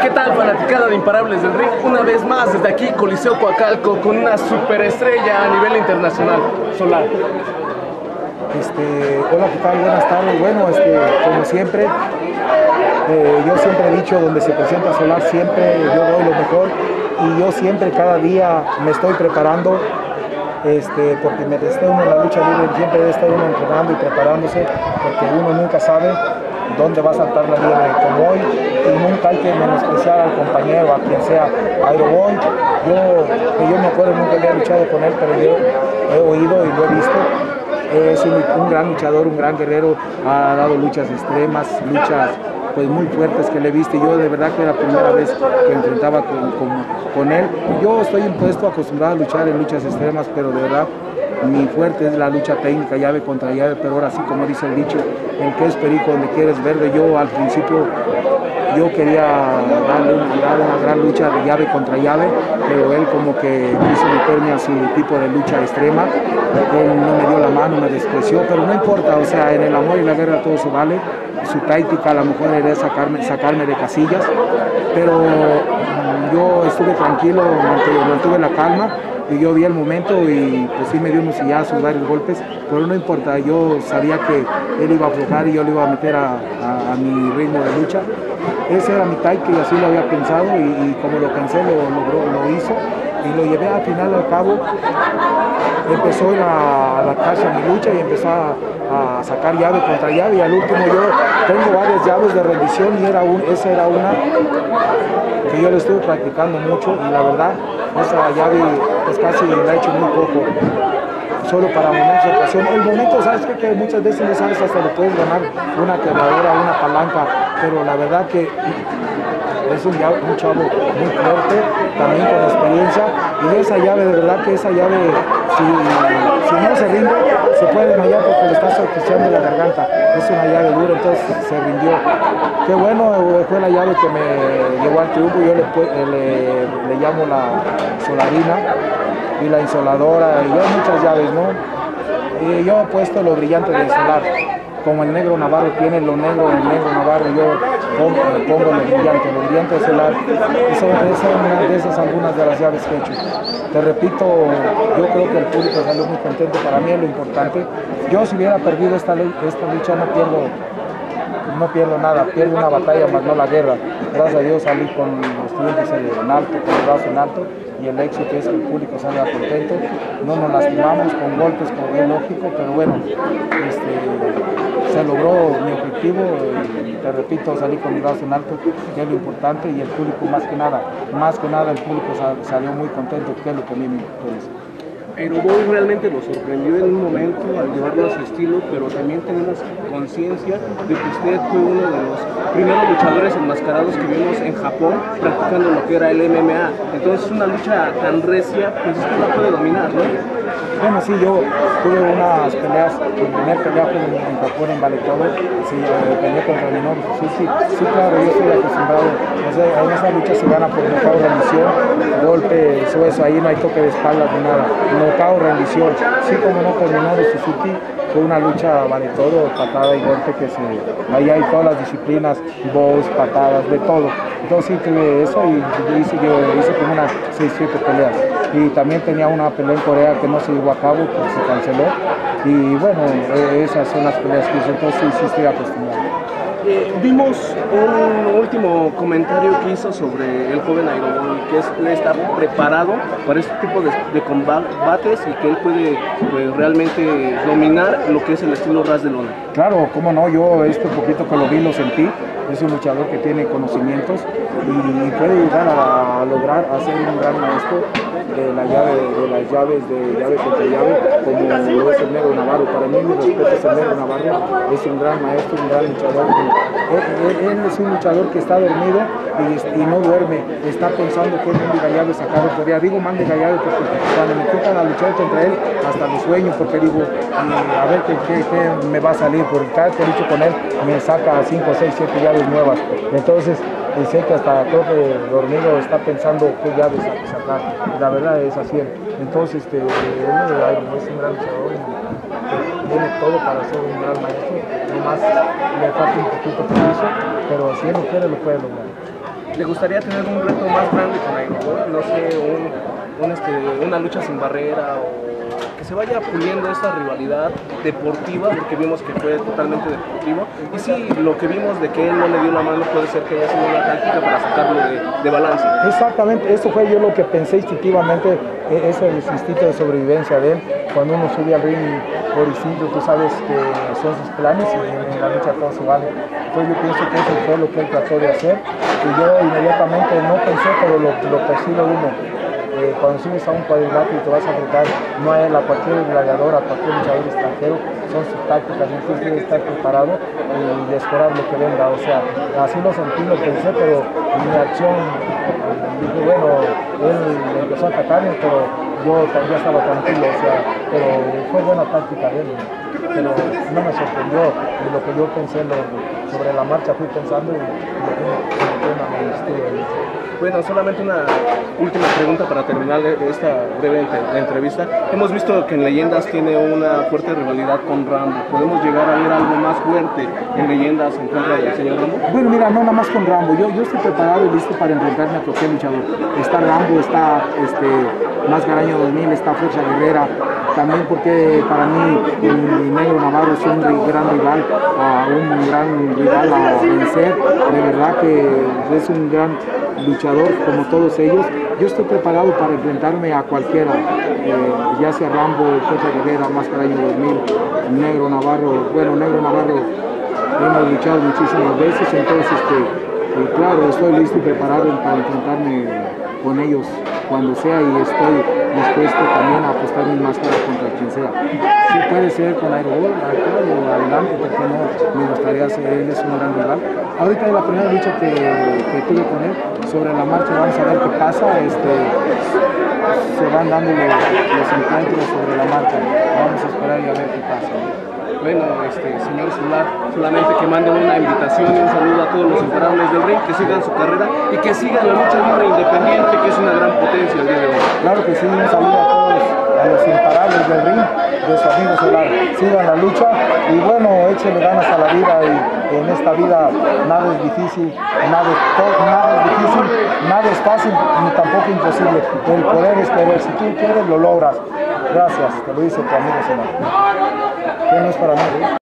¿qué tal fanaticada de Imparables del Ring? Una vez más desde aquí, Coliseo Coacalco, con una superestrella a nivel internacional, Solar. Este, hola, ¿qué tal? Buenas tardes. Bueno, este, como siempre, eh, yo siempre he dicho, donde se presenta Solar, siempre yo doy lo mejor y yo siempre, cada día, me estoy preparando este, porque me esté uno la lucha libre, siempre debe estar uno entrenando y preparándose, porque uno nunca sabe dónde va a saltar la liebre como hoy y nunca hay que menospreciar al compañero, a quien sea. Aeroboy, yo, yo me acuerdo, nunca había luchado con él, pero yo he oído y lo he visto. Es un, gran luchador, un gran guerrero, ha dado luchas extremas, luchas pues muy fuertes que le y yo de verdad que era la primera vez que enfrentaba con, con, con él. Yo estoy impuesto, acostumbrado a luchar en luchas extremas, pero de verdad mi fuerte es la lucha técnica, llave contra llave, pero ahora sí, como dice el dicho, en que es perico donde quieres verde. Yo al principio yo quería darle una, una gran lucha de llave contra llave, pero él como que quiso meterme a su tipo de lucha extrema. Él no me dio la mano, me despreció, pero no importa, o sea, en el amor y la guerra todo se vale. Su táctica a lo mejor era sacarme, sacarme de casillas, pero yo estuve tranquilo, mantuve la calma y yo vi el momento y pues sí me dio unos sillazos, varios golpes, pero no importa, yo sabía que él iba a aflojar y yo le iba a meter a, a, mi ritmo de lucha. Ese era mi taike y así lo había pensado y, como lo lo logró, lo hizo y lo llevé al final al cabo. Empezó a adaptarse a mi lucha y empezó a, sacar llave contra llave y al último yo tengo varias llaves de rendición y era un, esa era una que yo le estuve practicando mucho y la verdad esa llave pues casi la he hecho muy poco solo para momentos ocasión. El momento, ¿sabes? Que muchas veces no sabes hasta le puedes ganar una quebradora, una palanca, pero la verdad que es un, un, chavo muy fuerte, también con experiencia, y esa llave, de verdad que esa llave, si, no se rinde, se puede desmayar porque le está asfixiando la garganta, es una llave dura, entonces se rindió. Qué bueno, fue la llave que me llevó al triunfo, yo le, le, le llamo la solarina, y la insoladora, y hay muchas llaves, ¿no? Y yo he puesto lo brillante del solar, como el negro Navarro tiene lo negro, el negro Navarro, yo pongo, pongo lo brillante, lo brillante solar, y son, son de esas algunas de las llaves que he hecho. Te repito, yo creo que el público salió muy contento, para mí es lo importante. Yo si hubiera perdido esta, esta lucha no pierdo no pierdo nada, pierdo una batalla más no la guerra. Gracias a Dios salí con los clientes en alto, con el brazo en alto y el éxito es que el público salga contento. No nos lastimamos con golpes, como es lógico, pero bueno, este, se logró mi objetivo y te repito, salí con el brazo en alto, que es lo importante y el público más que nada, más que nada el público salió muy contento, que es lo que a mí me interesa. Aeroboy realmente nos sorprendió en un momento al llevarlo a su estilo, pero también tenemos conciencia de que usted fue uno de los primeros luchadores enmascarados que vimos en Japón practicando lo que era el MMA. Entonces una lucha tan recia, pues usted la puede dominar, ¿no? Bueno, sí, yo tuve unas peleas, mi primer pelea fue en, en Japón, en Valetodo, sí, eh, peleé contra Minoru sí, sí, sí, claro, yo estoy acostumbrado, o sea, en esa lucha se gana por nocaut, rendición, golpe, eso, ahí no hay toque de espaldas ni nada, nocaut, rendición, sí como no con Minoru Suzuki, fue una lucha vale todo, patada y golpe que se, ahí hay todas las disciplinas, bows, patadas, de todo. Entonces sí tuve eso y hice, hice como unas 6, 7 peleas. Y también tenía una pelea en Corea que no se llevó a cabo porque se canceló. Y bueno, esas son las peleas que hice, entonces sí, sí estoy acostumbrado. Eh, vimos un último comentario que hizo sobre el joven Aeroboy, que es está preparado para este tipo de, combates y que él puede pues, realmente dominar lo que es el estilo ras de lona. Claro, cómo no, yo este poquito que lo vi lo sentí, es un luchador que tiene conocimientos y puede llegar a lograr hacer un gran maestro de, la llave, de las llaves de llave contra llave, como lo es el Negro Navarro. Para mí, mi respeto es el Negro Navarro, es un gran maestro, un gran luchador. Él, es un luchador que está dormido y, no duerme, está pensando que es Mandy Gallardo sacado por allá. Digo Mandy Gallardo porque cuando me tocan a luchar contra él, hasta lo sueño, porque digo, a ver qué, me va a salir, porque cada que lucho con él me saca 5, 6, 7 llaves nuevas. Entonces, y sé que hasta todo dormido está pensando qué llaves sacar. La verdad es así. Entonces, este, él es un gran luchador y tiene todo para ser un gran maestro. Nomás le falta un poquito por eso, pero si él lo quiere, lo puede lograr. ¿Le gustaría tener un reto más grande con Aerobol? No sé, este, una lucha sin barrera o que se vaya puliendo esta rivalidad deportiva, porque vimos que fue totalmente deportivo. Y sí, lo que vimos de que él no le dio la mano puede ser que haya sido una táctica para sacarlo de, balance. Exactamente, eso fue yo lo que pensé instintivamente, e- ese instinto de sobrevivencia de él. Cuando uno sube al ring por instinto, tú sabes que son sus planes y en la lucha todo se vale. Entonces yo pienso que eso fue lo que él trató de hacer y yo inmediatamente no pensé, pero lo, lo percibe uno. Eh, cuando subes a un cuadrilátero y te vas a enfrentar no a él, a cualquier gladiador, a cualquier luchador extranjero, son sus tácticas, entonces que estar preparado y esperar lo que venga. O sea, así lo sentí, lo pensé, pero mi acción, dije, bueno, él empezó a atacarme, pero yo ya estaba tranquilo, o sea, pero fue buena táctica de él, pero no me sorprendió de lo que yo pensé sobre la marcha, fui pensando y, y él. Bueno, solamente una última pregunta para terminar esta breve entre- entrevista. Hemos visto que en Leyendas tiene una fuerte rivalidad con Rambo. ¿Podemos llegar a ver algo más fuerte en Leyendas en contra del señor Rambo? Bueno, mira, no nada más con Rambo. Yo, yo estoy preparado y listo para enfrentarme a cualquier luchador. Está Rambo, está este, Más Garaño 2000, está Fuerza Guerrera. También porque para mí el Negro Navarro es un gran rival, a un gran rival a vencer. De verdad que es un gran luchador como todos ellos. Yo estoy preparado para enfrentarme a cualquiera, eh, ya sea Rambo, Fuerza Guerrera, Más Garaño 2000, Negro Navarro. Bueno, Negro Navarro hemos luchado muchísimas veces, entonces este, eh, claro, estoy listo y preparado para enfrentarme con ellos cuando sea y estoy dispuesto también a apostar mi máscara contra quien sea. Si puede ser con Aerobol, claro, adelante, porque no me gustaría hacer, él es un gran rival. Ahorita la primera lucha que, que tuve con él, sobre la marcha vamos a ver qué pasa, este, se van dando los encuentros sobre la marcha, vamos a esperar y a ver qué pasa. Bueno, este, señor Solar, solamente que manden una invitación y un saludo a todos los imparables del ring, que sigan su carrera y que sigan la lucha libre independiente, que es una gran potencia el día de hoy. Claro que sí, un saludo a todos, a los imparables del ring, de su amigo Solar. Sigan la lucha y bueno, échenle ganas a la vida y en esta vida nada es difícil, nada, es nada es difícil, nada es fácil ni tampoco imposible. El poder es querer, si tú quieres lo logras. Gracias, te lo dice tu amigo Solar. Que no es para mí.